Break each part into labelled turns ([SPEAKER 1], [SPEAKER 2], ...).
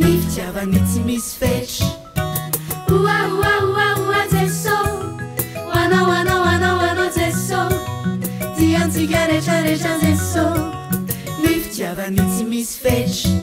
[SPEAKER 1] nifia vanity misyfecaaaa zeso anaanaana zeso zianzikaresaresa zeso niftiavanity misy fesh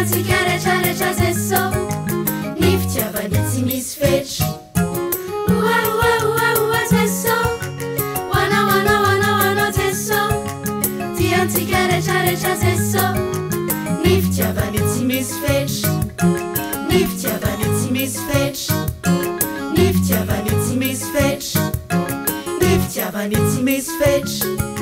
[SPEAKER 1] tiarearea yfaaniymisf nifciaaniymisf nifciavaniymisyfet